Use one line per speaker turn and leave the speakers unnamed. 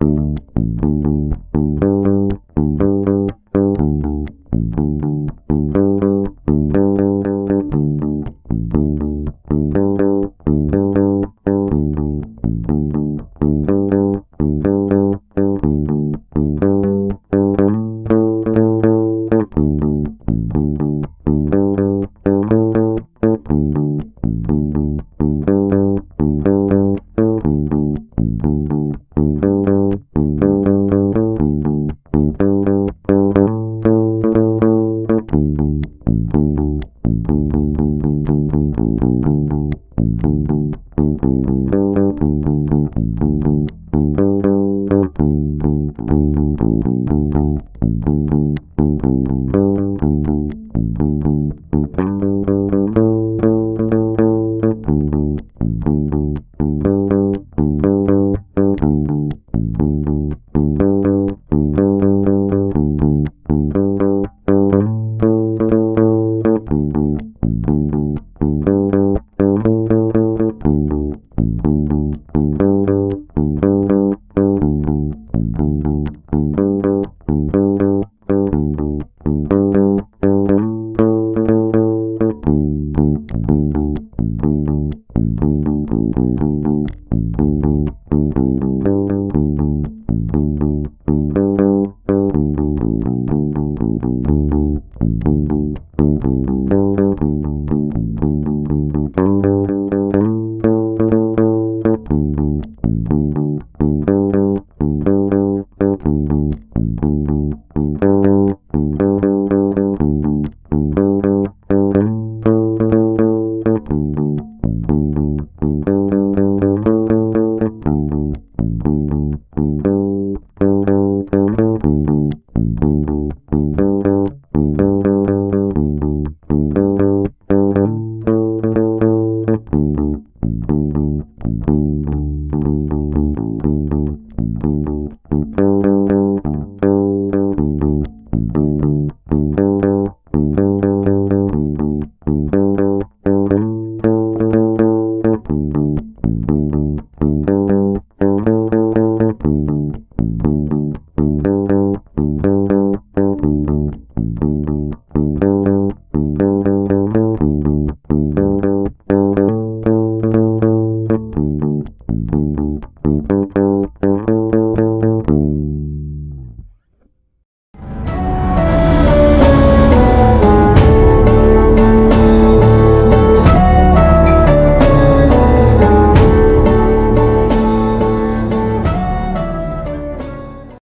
you.